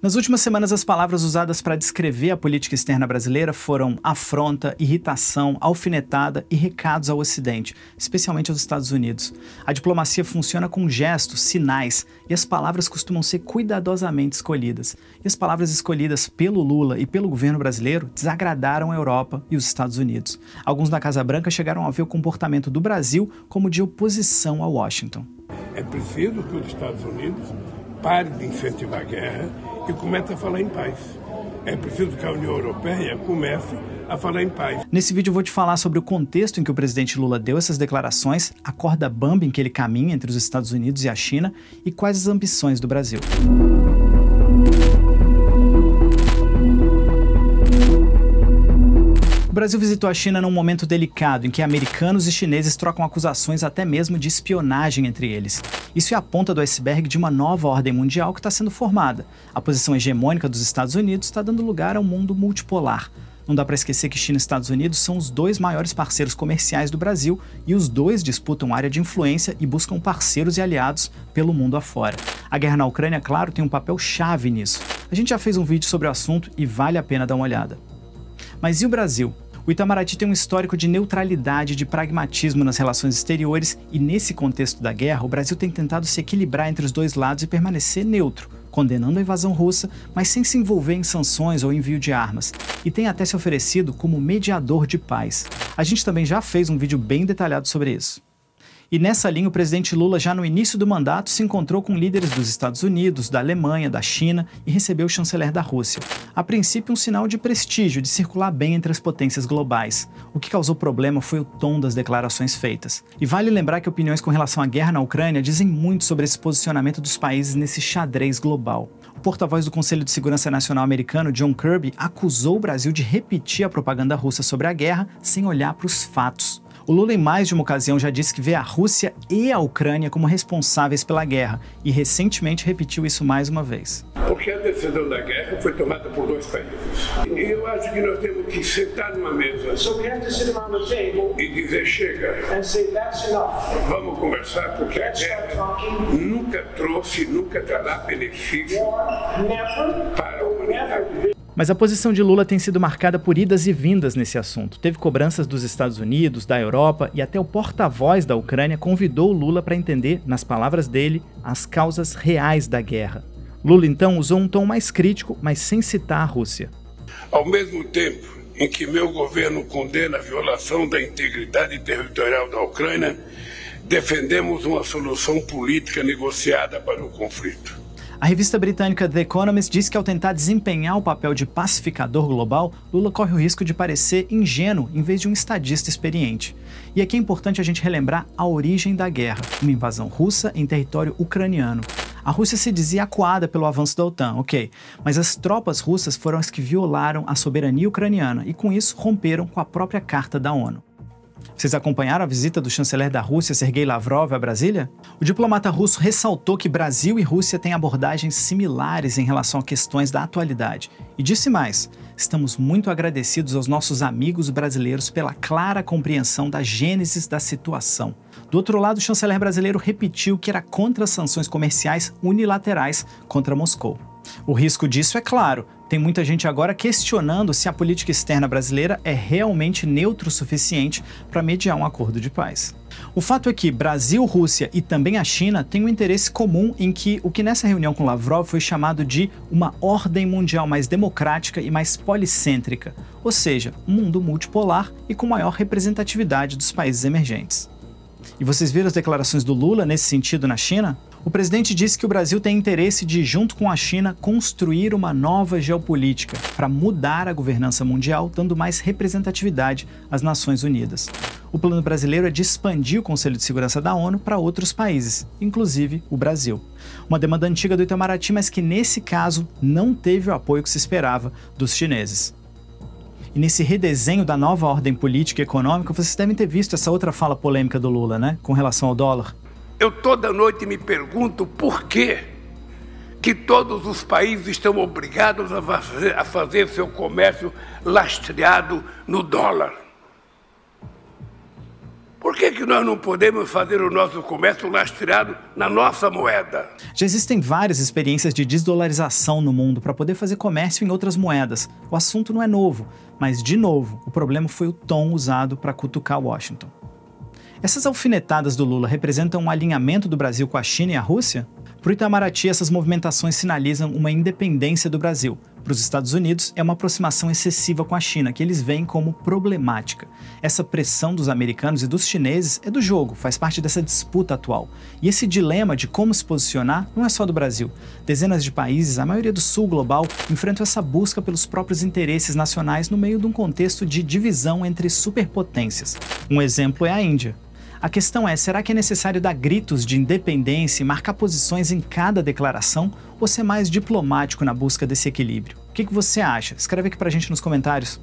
Nas últimas semanas, as palavras usadas para descrever a política externa brasileira foram afronta, irritação, alfinetada e recados ao Ocidente, especialmente aos Estados Unidos. A diplomacia funciona com gestos, sinais, e as palavras costumam ser cuidadosamente escolhidas. E as palavras escolhidas pelo Lula e pelo governo brasileiro desagradaram a Europa e os Estados Unidos. Alguns da Casa Branca chegaram a ver o comportamento do Brasil como de oposição a Washington. É preciso que os Estados Unidos pare de incentivar a guerra e comece a falar em paz. É preciso que a União Europeia comece a falar em paz. Nesse vídeo eu vou te falar sobre o contexto em que o presidente Lula deu essas declarações, a corda bamba em que ele caminha entre os Estados Unidos e a China e quais as ambições do Brasil. Brasil visitou a China num momento delicado em que americanos e chineses trocam acusações até mesmo de espionagem entre eles. Isso é a ponta do iceberg de uma nova ordem mundial que está sendo formada. A posição hegemônica dos Estados Unidos está dando lugar a um mundo multipolar. Não dá para esquecer que China e Estados Unidos são os dois maiores parceiros comerciais do Brasil e os dois disputam área de influência e buscam parceiros e aliados pelo mundo afora. A guerra na Ucrânia, claro, tem um papel chave nisso. A gente já fez um vídeo sobre o assunto e vale a pena dar uma olhada. Mas e o Brasil? O Itamaraty tem um histórico de neutralidade de pragmatismo nas relações exteriores, e nesse contexto da guerra, o Brasil tem tentado se equilibrar entre os dois lados e permanecer neutro, condenando a invasão russa, mas sem se envolver em sanções ou envio de armas, e tem até se oferecido como mediador de paz. A gente também já fez um vídeo bem detalhado sobre isso. E nessa linha, o presidente Lula, já no início do mandato, se encontrou com líderes dos Estados Unidos, da Alemanha, da China e recebeu o chanceler da Rússia. A princípio, um sinal de prestígio, de circular bem entre as potências globais. O que causou problema foi o tom das declarações feitas. E vale lembrar que opiniões com relação à guerra na Ucrânia dizem muito sobre esse posicionamento dos países nesse xadrez global. O porta-voz do Conselho de Segurança Nacional americano, John Kirby, acusou o Brasil de repetir a propaganda russa sobre a guerra sem olhar para os fatos. O Lula, em mais de uma ocasião, já disse que vê a Rússia e a Ucrânia como responsáveis pela guerra e recentemente repetiu isso mais uma vez. Porque a decisão da guerra foi tomada por dois países. E eu acho que nós temos que sentar numa mesa e dizer: chega, vamos conversar, porque a guerra nunca trouxe, nunca trará benefício para a humanidade. Mas a posição de Lula tem sido marcada por idas e vindas nesse assunto. Teve cobranças dos Estados Unidos, da Europa e até o porta-voz da Ucrânia convidou Lula para entender, nas palavras dele, as causas reais da guerra. Lula então usou um tom mais crítico, mas sem citar a Rússia. Ao mesmo tempo em que meu governo condena a violação da integridade territorial da Ucrânia, defendemos uma solução política negociada para o conflito. A revista britânica The Economist diz que ao tentar desempenhar o papel de pacificador global, Lula corre o risco de parecer ingênuo em vez de um estadista experiente. E aqui é importante a gente relembrar a origem da guerra, uma invasão russa em território ucraniano. A Rússia se dizia acuada pelo avanço da OTAN, ok, mas as tropas russas foram as que violaram a soberania ucraniana e com isso romperam com a própria Carta da ONU. Vocês acompanharam a visita do chanceler da Rússia, Sergei Lavrov, a Brasília? O diplomata russo ressaltou que Brasil e Rússia têm abordagens similares em relação a questões da atualidade. E disse mais: estamos muito agradecidos aos nossos amigos brasileiros pela clara compreensão da gênese da situação. Do outro lado, o chanceler brasileiro repetiu que era contra sanções comerciais unilaterais contra Moscou. O risco disso é claro, tem muita gente agora questionando se a política externa brasileira é realmente neutro o suficiente para mediar um acordo de paz. O fato é que Brasil, Rússia e também a China têm um interesse comum em que o que nessa reunião com Lavrov foi chamado de uma ordem mundial mais democrática e mais policêntrica, ou seja, um mundo multipolar e com maior representatividade dos países emergentes. E vocês viram as declarações do Lula nesse sentido na China? O presidente disse que o Brasil tem interesse de, junto com a China, construir uma nova geopolítica para mudar a governança mundial, dando mais representatividade às Nações Unidas. O plano brasileiro é de expandir o Conselho de Segurança da ONU para outros países, inclusive o Brasil. Uma demanda antiga do Itamaraty, mas que nesse caso não teve o apoio que se esperava dos chineses. E nesse redesenho da nova ordem política e econômica, vocês devem ter visto essa outra fala polêmica do Lula, né? Com relação ao dólar. Eu toda noite me pergunto por que que todos os países estão obrigados a fazer, a fazer seu comércio lastreado no dólar. Por que, que nós não podemos fazer o nosso comércio lastreado na nossa moeda? Já existem várias experiências de desdolarização no mundo para poder fazer comércio em outras moedas. O assunto não é novo, mas, de novo, o problema foi o tom usado para cutucar Washington. Essas alfinetadas do Lula representam um alinhamento do Brasil com a China e a Rússia? Para o Itamaraty, essas movimentações sinalizam uma independência do Brasil. Para os Estados Unidos, é uma aproximação excessiva com a China, que eles veem como problemática. Essa pressão dos americanos e dos chineses é do jogo, faz parte dessa disputa atual. E esse dilema de como se posicionar não é só do Brasil. Dezenas de países, a maioria do sul global, enfrentam essa busca pelos próprios interesses nacionais no meio de um contexto de divisão entre superpotências. Um exemplo é a Índia. A questão é: será que é necessário dar gritos de independência e marcar posições em cada declaração, ou ser mais diplomático na busca desse equilíbrio? O que, que você acha? Escreve aqui pra gente nos comentários.